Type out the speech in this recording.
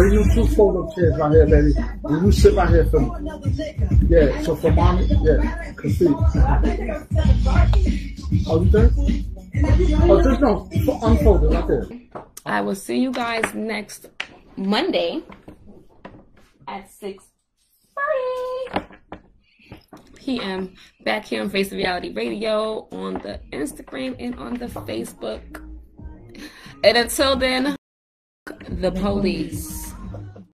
bring them two fold-up chairs right here, baby. And you sit right here for me. Yeah, so for mommy, yeah, cause see. Are you think? Oh, just no, unfold it right there. I will see you guys next Monday at 6 p.m. back here on Face Reality Radio on the Instagram and on the Facebook. And until then, the police.